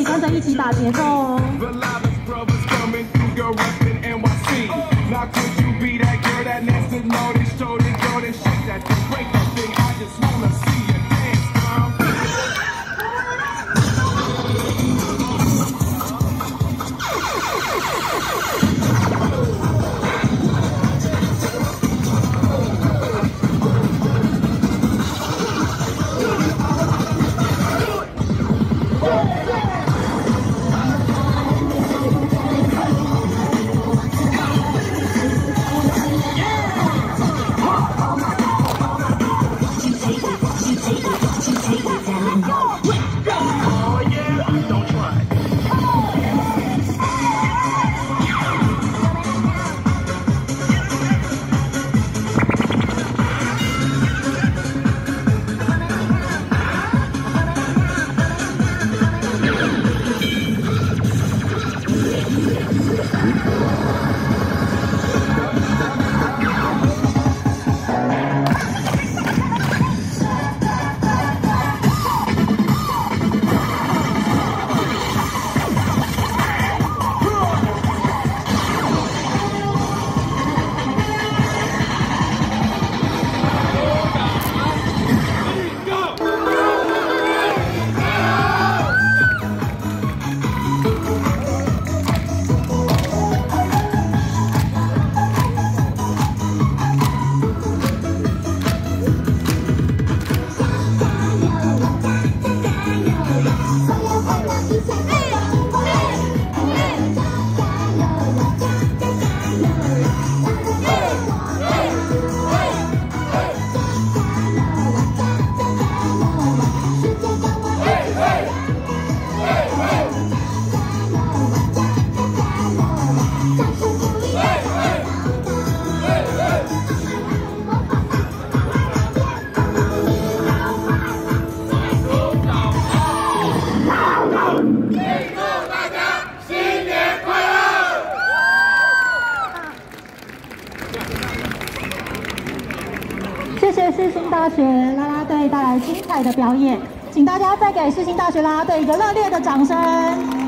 以跟着一起打节奏哦。学啦啦队带来精彩的表演，请大家再给世新大学啦啦队一个热烈的掌声。